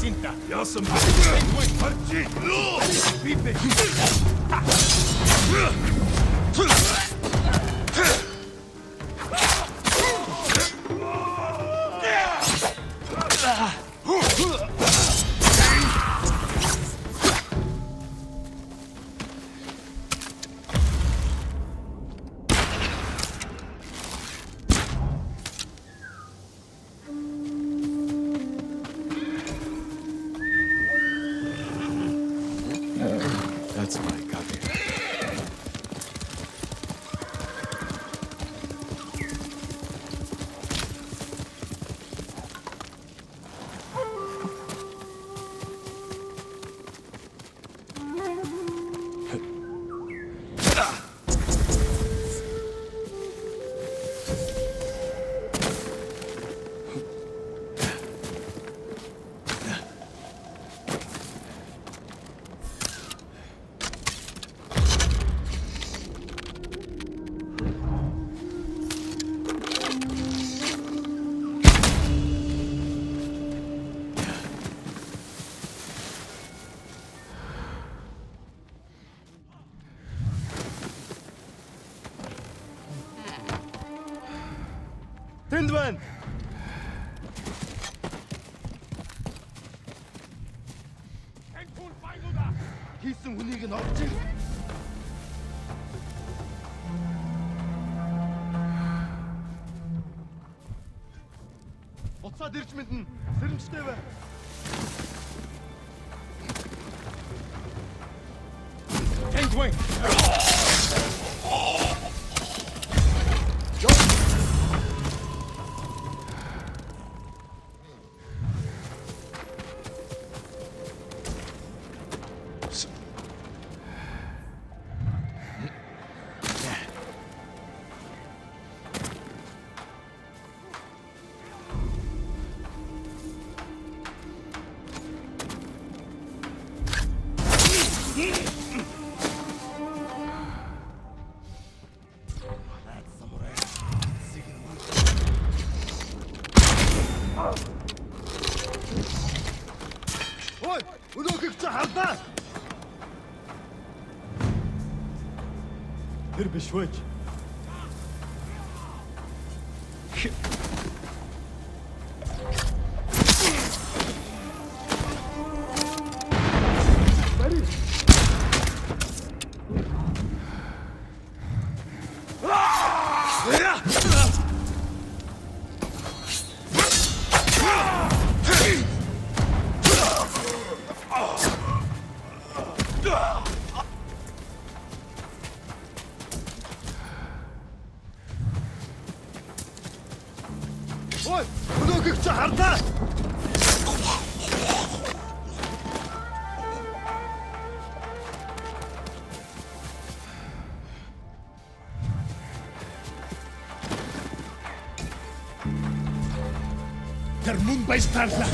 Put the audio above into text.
Синта. Яасан бэ? Марчи. Би бэ. That's my goddamn. байна. Хийсэн хүнийг нь олж ир. Буцаад ирж мэднэ. Сэрэмжтэй бай. Penguin. Ой, өнөөхийг чи хардаа. Тэр биш вэ? Ой, өнөөхийг чи хардаа. Тэр мөн баястаалаа.